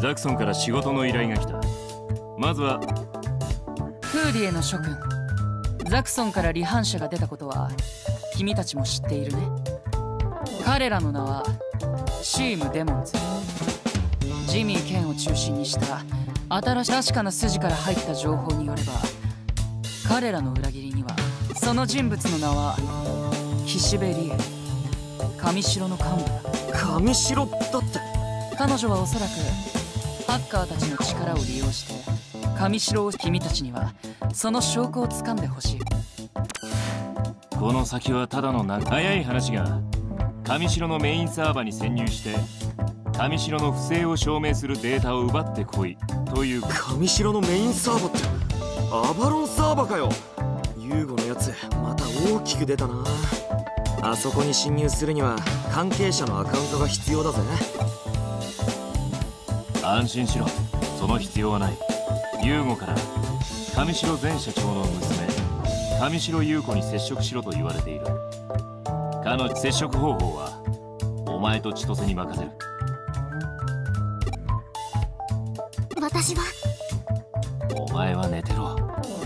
ザクソンから仕事の依頼が来た。まずはフーリエの諸君。ザクソンから離反者が出たことは君たちも知っているね。彼らの名はチームデモンズ。ジミー・ケンを中心にした新しい確かな筋から入った情報によれば彼らの裏切りにはその人物の名は岸辺理恵上城の幹部だ。上城だって。彼女はおそらくハッカーたちの力を利用して上城を君たちにはその証拠をつかんでほしい。この先はただのな早い話が上城のメインサーバーに潜入して上城の不正を証明するデータを奪ってこいという。上城のメインサーバーってアバロンサーバーかよ。ユーゴのやつまた大きく出たな。あそこに侵入するには関係者のアカウントが必要だぜ安心しろ。その必要はない。ユーゴから上白前社長の娘上白優子に接触しろと言われている。彼女接触方法はお前と千歳に任せる。私は。お前は寝てろ。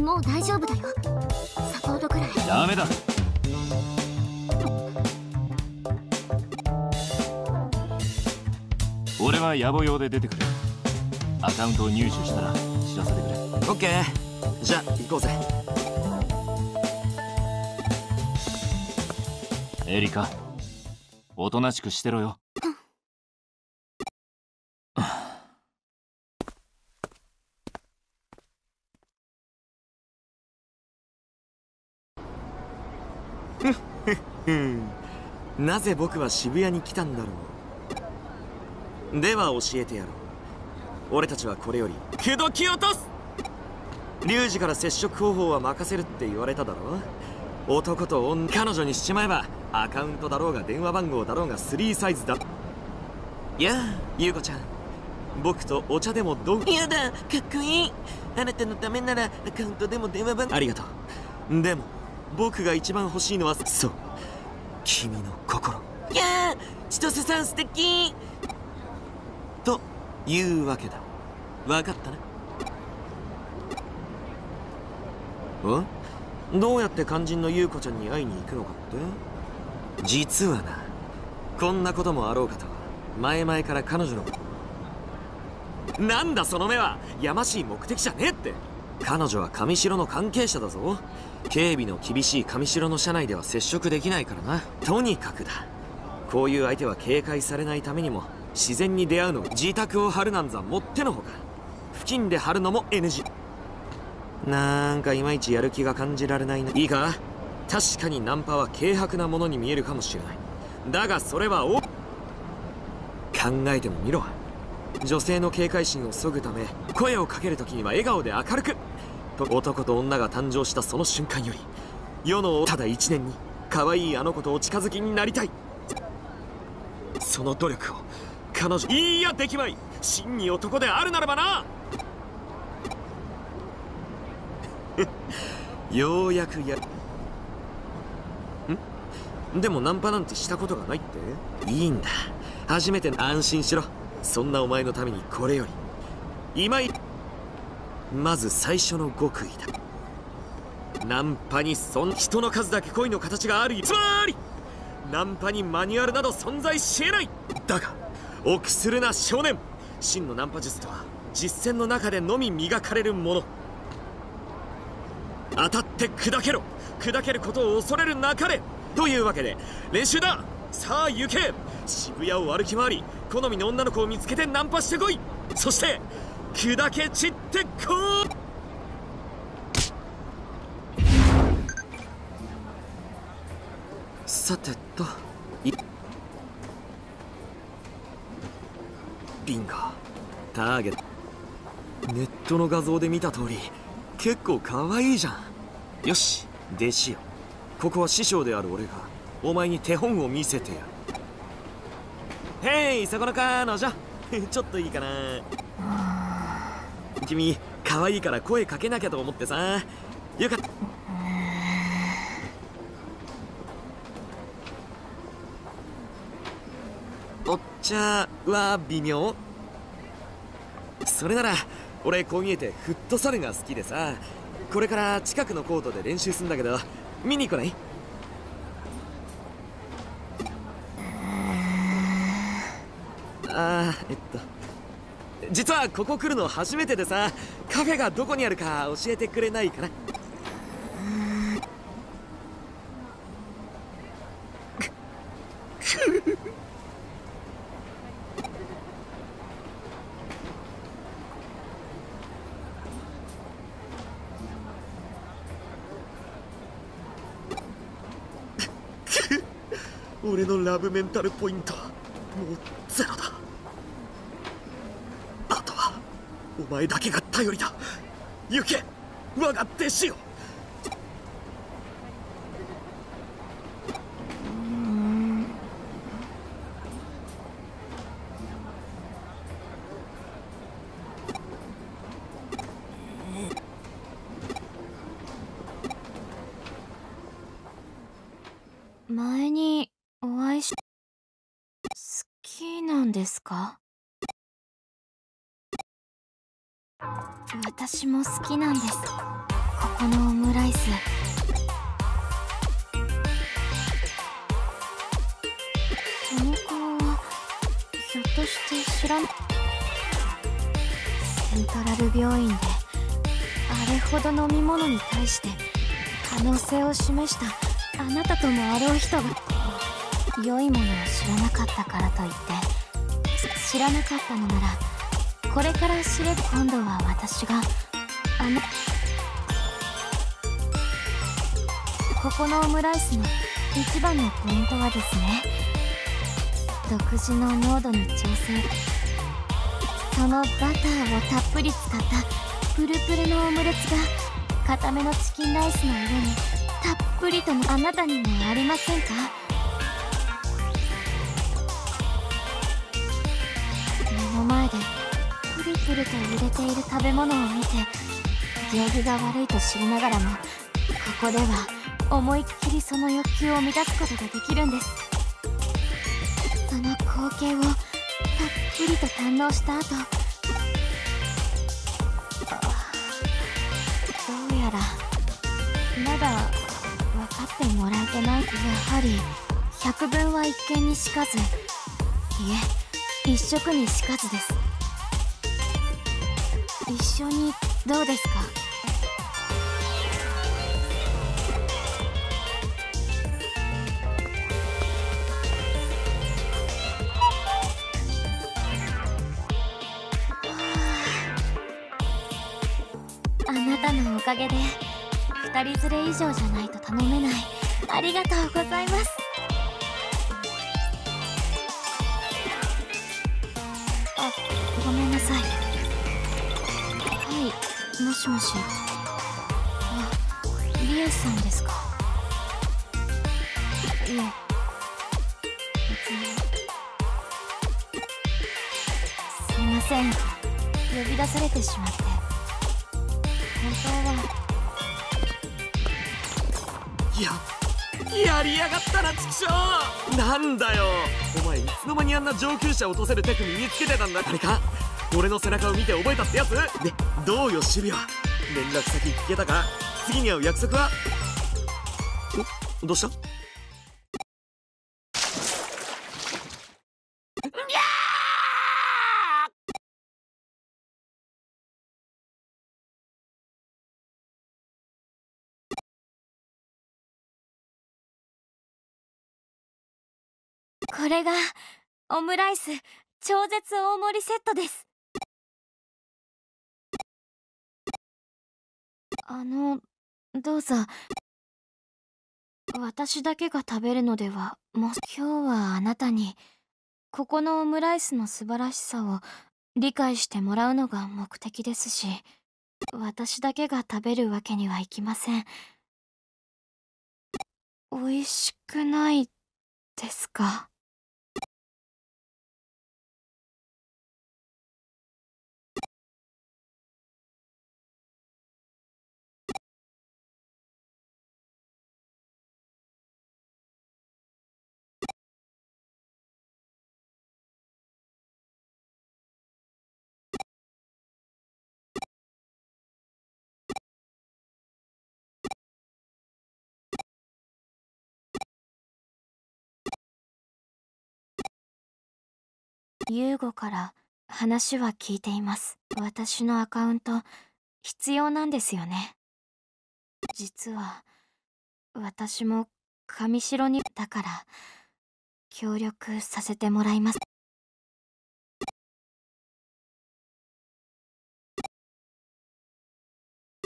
もう大丈夫だよ。サポートくらい。ダメだ野暮用で出てくるアカウントを入手したら知らせてくれ。オッケーじゃあ行こうぜ。エリカおとなしくしてろよ。なぜ僕は渋谷に来たんだろうでは教えてやろう。俺たちはこれより。口説き落とす！リュウジから接触方法は任せるって言われただろ？男と女。彼女にしちまえばアカウントだろうが電話番号だろうが3サイズだ。いやあ優子ちゃん。僕とお茶でもどう？やだかっこいい。あなたのためならアカウントでも電話番号。ありがとう。でも僕が一番欲しいのはそう。君の心。いやー千歳さん素敵。というわけだ。分かったな？んどうやって肝心の優子ちゃんに会いに行くのかって？実はなこんなこともあろうかと前々から彼女のなんだその目はやましい目的じゃねえって。彼女は上城の関係者だぞ。警備の厳しい上城の社内では接触できないからな。とにかくだ。こういう相手は警戒されないためにも自然に出会うの自宅を張るなんざもってのほか付近で張るのも NG なんかいまいちやる気が感じられないな。いいか？確かにナンパは軽薄なものに見えるかもしれない。だがそれはお考えてもみろ。女性の警戒心を削ぐため声をかけるときには笑顔で明るくと男と女が誕生したその瞬間より世のただ一年に可愛いあの子とお近づきになりたい。その努力を彼女。いいやできまい。真に男であるならばな。ようやくや。ん？でもナンパなんてしたことがないって？いいんだ。初めて安心しろ。そんなお前のためにこれより。今いまず最初の極意だ。ナンパにそん人の数だけ恋の形がある。つまりナンパにマニュアルなど存在し得ない。だが臆するな少年。真のナンパ術とは実践の中でのみ磨かれるもの。当たって砕けろ。砕けることを恐れるなかれというわけで練習だ。さあ行け。渋谷を歩き回り好みの女の子を見つけてナンパしてこい。そして砕け散ってこうさてと。いビンゴターゲット。ネットの画像で見た通り結構可愛いじゃん。よし。弟子よ。ここは師匠である俺がお前に手本を見せてやる。へいそこの彼女。ちょっといいかな。君可愛いから声かけなきゃと思ってさ。よかった。お茶は微妙。それなら俺こう見えてフットサルが好きでさ。これから近くのコートで練習するんだけど見に来ない？あーえっと。実はここ来るの初めてでさ。カフェがどこにあるか教えてくれないかな俺のラブメンタルポイント。もうゼロだ。あとはお前だけが頼りだ。行け。我が弟子よ前にお会いし好きなんですか？私も好きなんです。ここのオムライス。その顔はひょっとして知らん。セントラル病院であれほど飲み物に対して可能性を示したあなたともあろう人が良いものを知らなかったからといって。知らなかったのならこれから知れば今度は私があのここのオムライスの一番のポイントはですね独自の濃度に調整。そのバターをたっぷり使ったプルプルのオムレツが固めのチキンライスの上にたっぷりとあなたにもありませんか？プルと揺れている食べ物を見て行儀が悪いと知りながらもここでは思いっきりその欲求を満たすことができるんです。その光景をたっぷりと堪能した後。どうやらまだ分かってもらえてないやはり百聞は一見にしかず。いえ一食にしかずです。一緒にどうですか？あなたのおかげで二人連れ以上じゃないと頼めない。ありがとうございます。しもし。あリエさんですか。いえ。別に。すいません。呼び出されてしまって。本当は。いややりやがったなチキショーなんだよ。お前いつの間にあんな上級者を落とせるテク身につけてたんだ。あれか？俺の背中を見て覚えたってやつ？でどうよ守備は連絡先聞けたか次に会う約束は？んどうした？これがオムライス超絶大盛りセットですあのどうぞ。私だけが食べるのではもう今日はあなたにここのオムライスの素晴らしさを理解してもらうのが目的ですし私だけが食べるわけにはいきません。美味しくないですか？ユーゴから話は聞いています。私のアカウント必要なんですよね。実は私も上城にだから協力させてもらいます。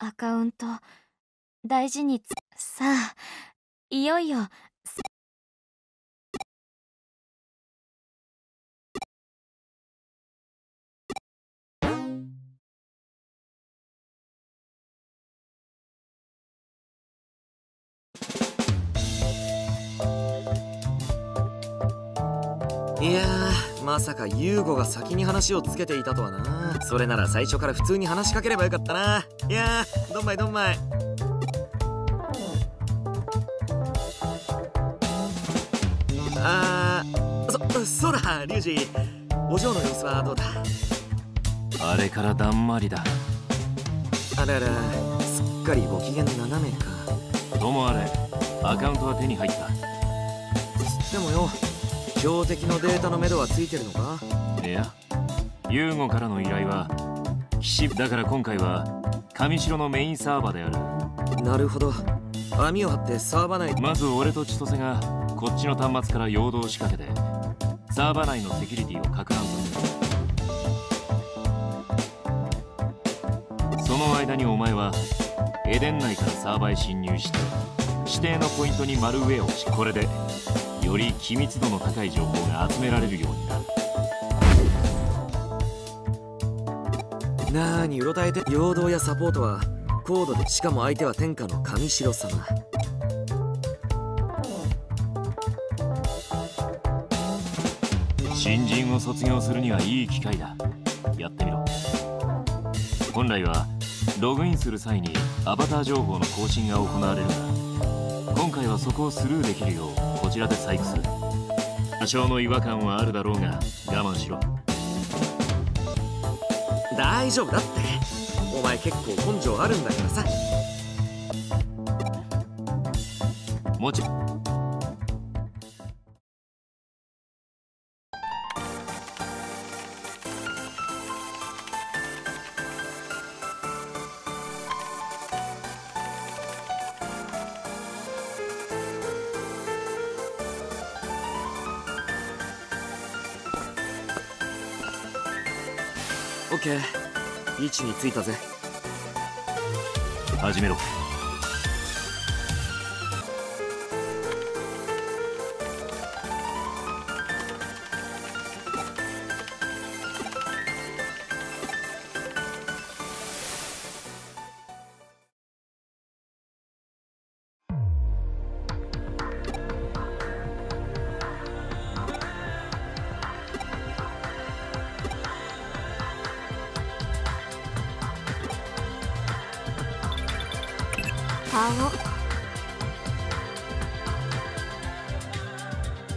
アカウント大事にさあいよいよいやーまさかユーゴが先に話をつけていたとはな。それなら最初から普通に話しかければよかったな。いやーどんまいどんまい。あーそそうだリュウジ。お嬢の様子はどうだ？あれからだんまりだ。あららすっかりご機嫌斜めか。ともあれアカウントは手に入った。でもよ標的のデータのめどはついてるのか？いやユーゴからの依頼は岸だから今回は上城のメインサーバーである。なるほど。網を張ってサーバー内まず俺と千歳がこっちの端末から陽動を仕掛けてサーバー内のセキュリティを攪乱させるその間にお前はエデン内からサーバーへ侵入して指定のポイントにマルウェアをしこれでより機密度の高い情報が集められるようになる。なーにうろたえて陽動やサポートは高度でしかも相手は天下の上城様。新人を卒業するにはいい機会だ。やってみろ。本来はログインする際にアバター情報の更新が行われるが今回はそこをスルーできるようちらで細工する多少の違和感はあるだろうが我慢しろ。大丈夫だって。お前結構根性あるんだからさ。もちろん OK 位置についたぜ。始めろ。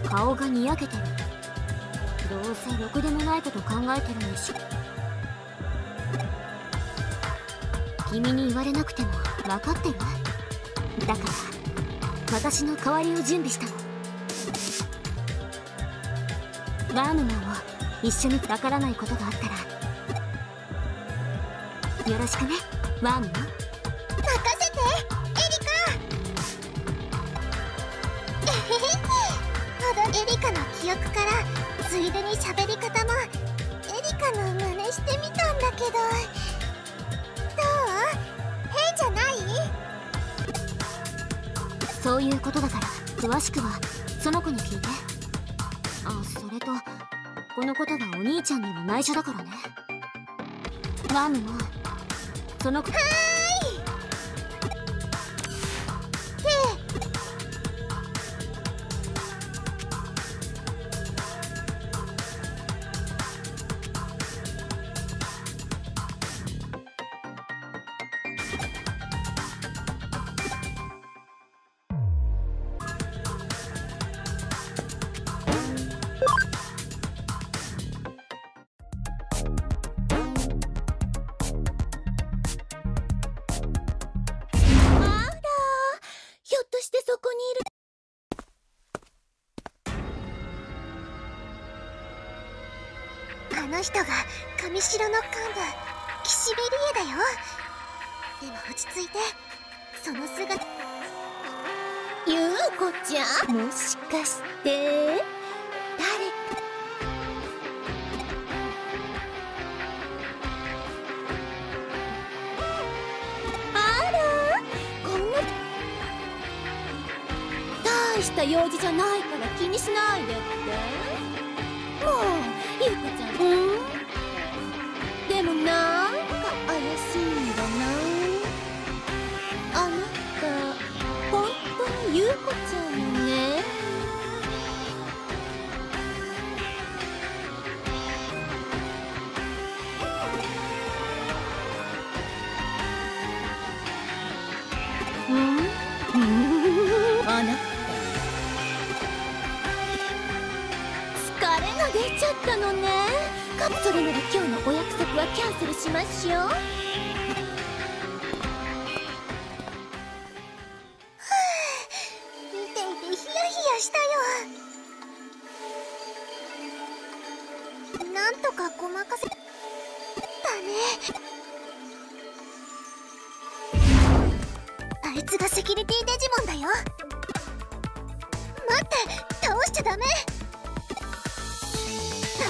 顔。がにやけてる。どうせろくでもないこと考えてるんでしょ。君に言われなくても分かってるだから私の代わりを準備したの。ワームマンを一緒にわからないことがあったらよろしくねワームマン。カえへへほどエリカの記憶からついでに喋り方もエリカの真似してみたんだけどどう？変じゃない？そういうことだから詳しくはその子に聞いて。あそれとこのことがお兄ちゃんには内緒だからね。ワームもその子はーあの人が上城の幹部岸辺理恵だよ。でも落ち着いてその姿。ゆうこちゃんもしかして。誰？かあらこんな。大した用事じゃないから気にしないでって。もう。ゆうこちゃん。うん。でもなんか怪しいんだな。あなた本当にゆうこちゃん？キャンセルしましょ。う見ていてヒヤヒヤしたよ。なんとかごまかせだね。あいつがセキュリティデジモンだよ。待って倒しちゃダメ。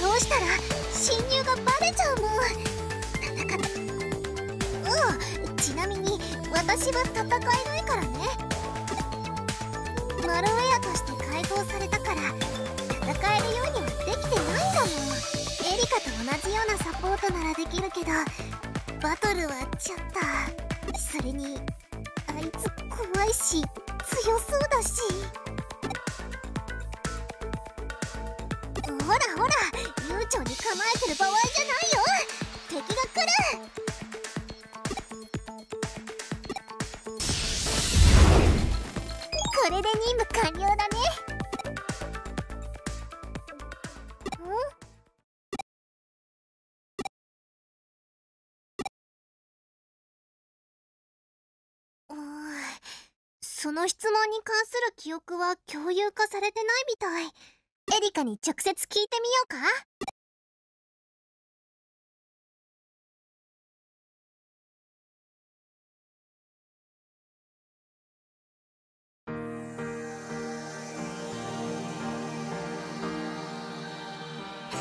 倒したら侵入がバレちゃうもん戦うんちなみに私は戦えないからね。マルウェアとして改造されたから戦えるようにはできてないんだも。んエリカと同じようなサポートならできるけどバトルはちょっとそれにあいつ怖いし強そうだし。ほらほら悠長に構えてる場合じゃないよ敵が来る。これで任務完了だねその質問に関する記憶は共有化されてないみたい。エリカに直接聞いてみようか。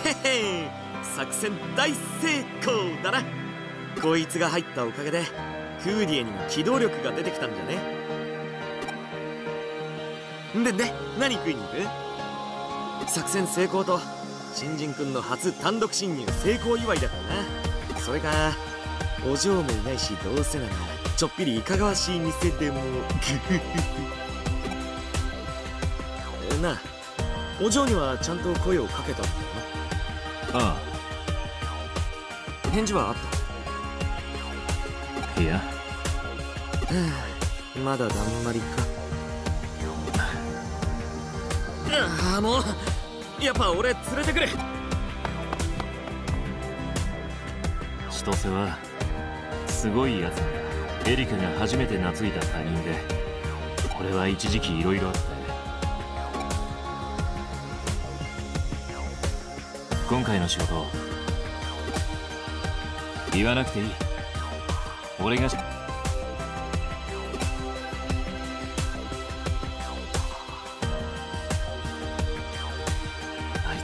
へへ作戦大成功だな。こいつが入ったおかげでフーリエにも機動力が出てきたんじゃね。でで何食いに行く？作戦成功と新人くんの初単独侵入成功祝いだからな。それかお嬢もいないしどうせならちょっぴりいかがわしい店でもな。あお嬢にはちゃんと声をかけたんだよあな返事はあっあいや。たはあ。まだだんまりか。ああもうやっぱ俺連れてくれ。千歳はすごいやつだエリカが初めて懐いた他人で俺は一時期いろいろあって今回の仕事言わなくていい。俺が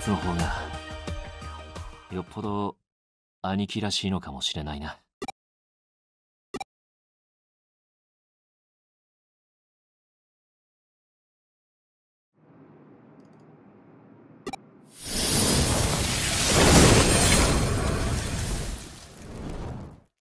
の方がよっぽど兄貴らしいのかもしれないな。